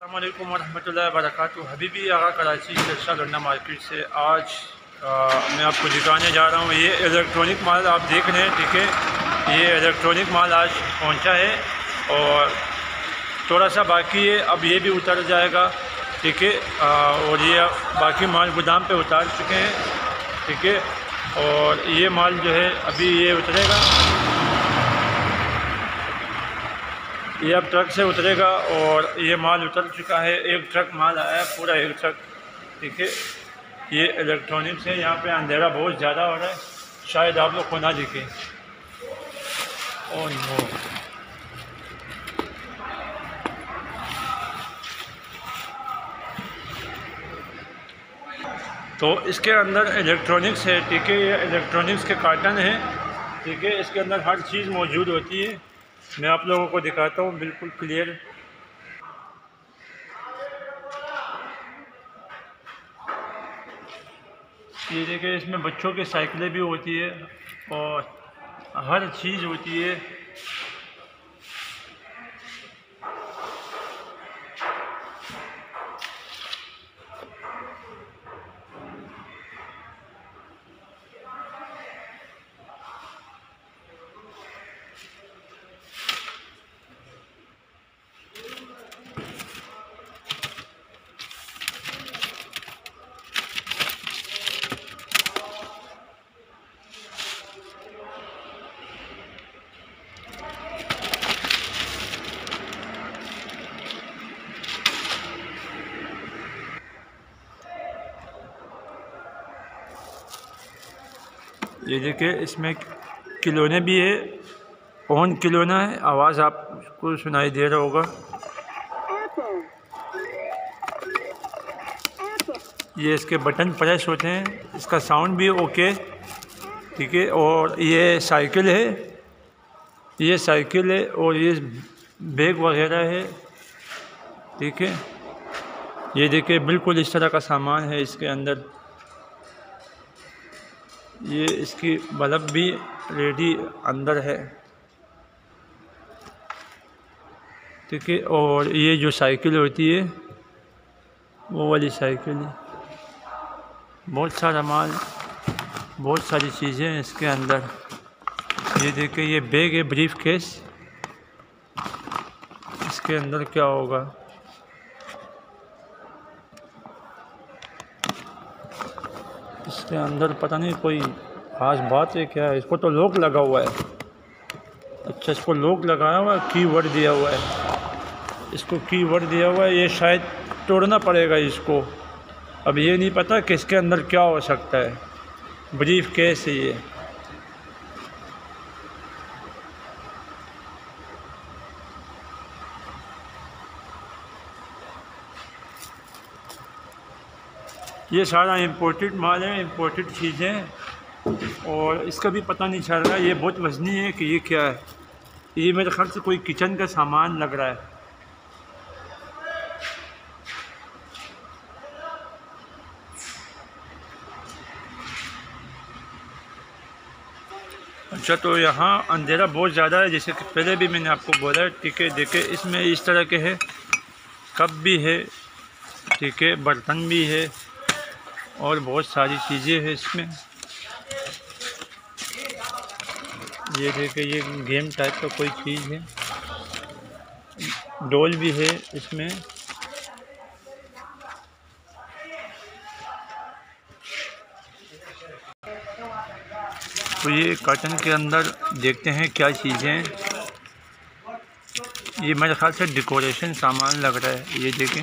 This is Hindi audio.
अल्लाम वरहमल वरक हबीबी आगा कराची शर्षा गन्ना मार्केट से आज आ, मैं आपको दिखाने जा रहा हूँ ये इलेक्ट्रॉनिक माल आप देख रहे हैं ठीक है? ये इलेक्ट्रॉनिक माल आज पहुँचा है और थोड़ा सा बाकी है अब ये भी उतर जाएगा ठीक है? और ये बाकी माल गोदाम पे उतार चुके हैं ठीक है? और ये माल जो है अभी ये उतरेगा। ये अब ट्रक से उतरेगा और ये माल उतर चुका है। एक ट्रक माल आया है पूरा एक ट्रक। ठीक है? ये इलेक्ट्रॉनिक्स है, यहाँ पे अंधेरा बहुत ज़्यादा हो रहा है। शायद आप लोग को ना दिखे। और नो तो इसके अंदर इलेक्ट्रॉनिक्स है। ठीक है? ये इलेक्ट्रॉनिक्स के कार्टन है। ठीक है? इसके अंदर हर चीज़ मौजूद होती है। मैं आप लोगों को दिखाता हूँ, बिल्कुल क्लियर ये देखिए, इसमें बच्चों की साइकिलें भी होती है और हर चीज़ होती है। ये देखिए इसमें किलोने भी है ओन किलोना है। आवाज़ आपको सुनाई दे रहा होगा। ये इसके बटन प्रेस होते हैं। इसका साउंड भी ओके। ठीक है, और ये साइकिल है। ये साइकिल है और ये बैग वगैरह है। ठीक है, ये देखिए, बिल्कुल इस तरह का सामान है इसके अंदर। ये इसकी बल्ब भी रेडी अंदर है। ठीक है, और ये जो साइकिल होती है, वो वाली साइकिल बहुत सारा माल, बहुत सारी चीज़ें हैं इसके अंदर। ये देखिए, ये बैग है ब्रीफ केस इसके अंदर क्या होगा? इसके अंदर पता नहीं कोई ख़ास बात है क्या? इसको तो लोक लगा हुआ है। अच्छा इसको लोक लगाया हुआ है की वर्ड दिया हुआ है। इसको की वर्ड दिया हुआ है, ये शायद तोड़ना पड़ेगा इसको। अब ये नहीं पता कि इसके अंदर क्या हो सकता है। ब्रीफ केस है ये। ये सारा इम्पोर्टेड माल है इम्पोर्टेड चीज़ें और इसका भी पता नहीं चल रहा, ये बहुत वजनी है कि ये क्या है। ये मेरे ख्याल से कोई किचन का सामान लग रहा है। अच्छा तो यहाँ अंधेरा बहुत ज़्यादा है, जैसे कि पहले भी मैंने आपको बोला है ठीक है देखे इसमें इस तरह के है, कप भी है, ठीक है, बर्तन भी है और बहुत सारी चीज़ें हैं इसमें। ये देखिए, ये गेम टाइप का कोई चीज़ है। डोल भी है इसमें। तो ये कार्टन के अंदर देखते हैं क्या चीज़ें ये मेरे ख्याल से डेकोरेशन सामान लग रहा है। ये देखें।